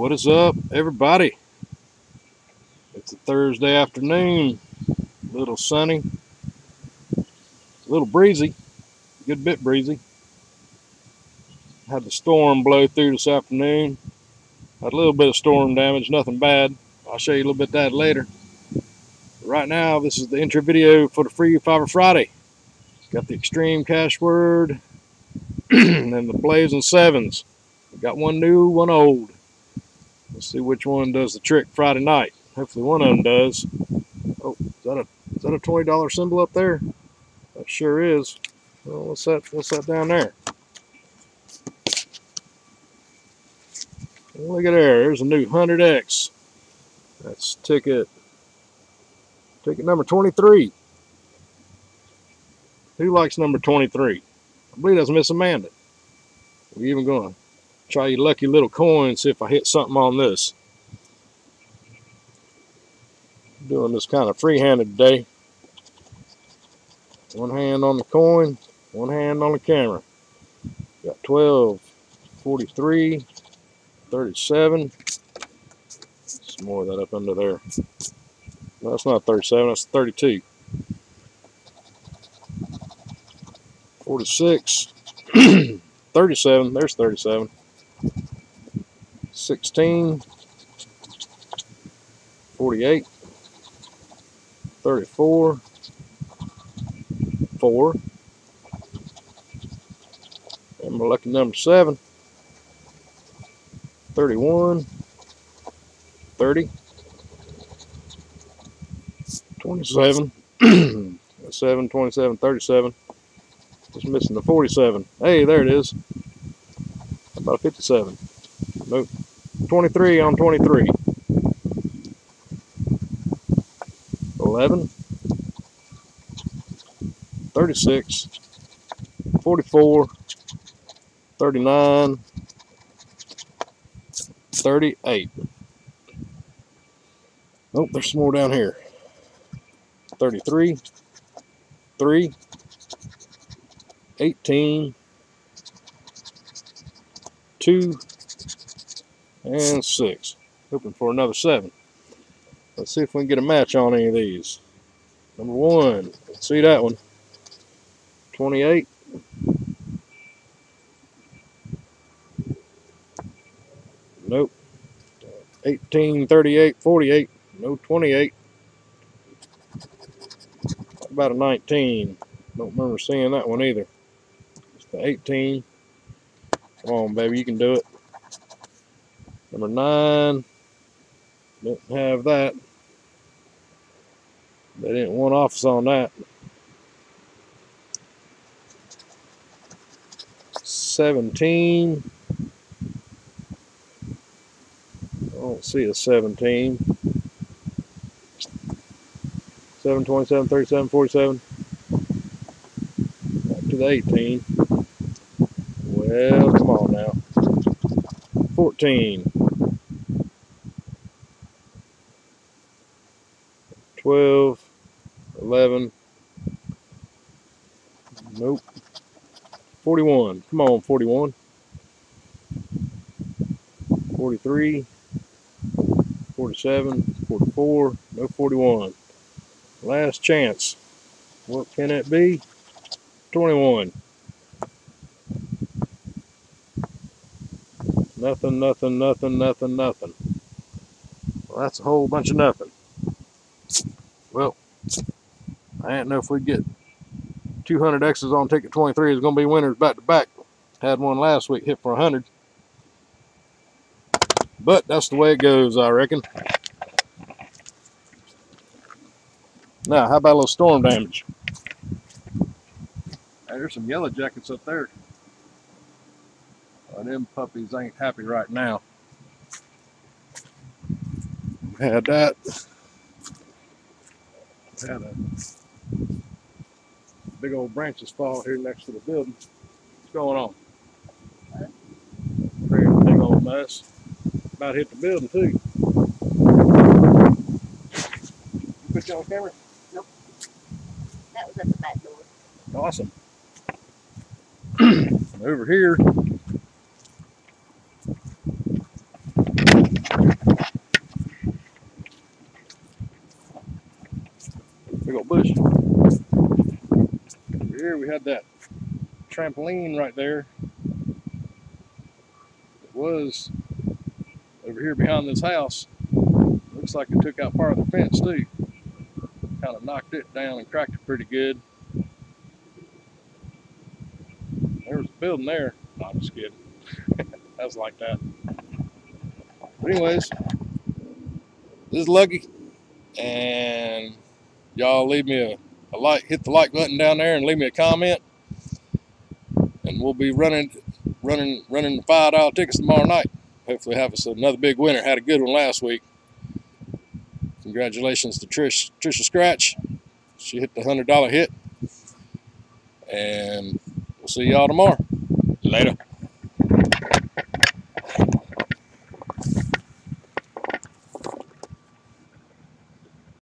What is up, everybody? It's a Thursday afternoon. A little sunny, a little breezy, a good bit breezy. Had the storm blow through this afternoon. Had a little bit of storm damage, nothing bad. I'll show you a little bit that later. Right now, this is the intro video for the Free Fiver Friday. Got the Extreme Cash Word and the Blazing Sevens. Got one new, one old. Let's see which one does the trick Friday night. Hopefully one of them does. Oh, is that a is that a twenty dollar symbol up there? That sure is. Well, what's that? What's that down there? Look at there. There's a new hundred X. That's ticket. Ticket number twenty three. Who likes number twenty three? I believe that's Miss Amanda. We're even gonna try your lucky little coin, see if I hit something on this. Doing this kind of free-handed today. One hand on the coin, one hand on the camera. Got 12, 43, 37. Some more of that up under there. No, that's not 37, that's 32. 46, 37, there's 37. 16, 48, 34, 4, and my lucky number 7, 31, 30, 27, 7, 27, 37, just missing the 47. Hey, there it is. About 57. Nope. 23 on 23. 11. 36. 44. 39. 38. Oh, there's some more down here. 33. 3. 18. 2 and 6. Hoping for another 7. Let's see if we can get a match on any of these. Number 1. Let's see that one. 28. Nope. 18, 38, 48. No 28. What about a 19? Don't remember seeing that one either. It's the 18. Come on, baby, you can do it. Number nine, didn't have that. They didn't want office on that. Seventeen. I don't see a seventeen. 7, 27, 37, 47. Back to the 18. Well, come on now. 14. 12, 11, nope, 41, come on 41, 43, 47, 44, no 41, last chance, what can it be, 21, nothing, nothing, nothing, nothing, nothing, well that's a whole bunch of nothing. Well, I didn't know if we'd get 200 X's on ticket 23 is going to be winners back to back. Had one last week hit for 100. But that's the way it goes, I reckon. Now, how about a little storm damage? Hey, there's some yellow jackets up there. Oh, them puppies ain't happy right now. Had that had a big old branches fall here next to the building. What's going on? Creating a big old mess. About hit the building too. You put you on camera? Nope. That was at the back door. Awesome. Over here, bush. Over here we had that trampoline right there. It was over here behind this house. Looks like it took out part of the fence too. Kind of knocked it down and cracked it pretty good. There was a building there. No, I'm just kidding. that was like that. But anyways, this is Lucky, and y'all leave me a, a like, hit the like button down there, and leave me a comment, and we'll be running, running, running the five dollar tickets tomorrow night. Hopefully, have us another big winner. Had a good one last week. Congratulations to Trish, Trisha Scratch. She hit the hundred dollar hit, and we'll see y'all tomorrow. Later.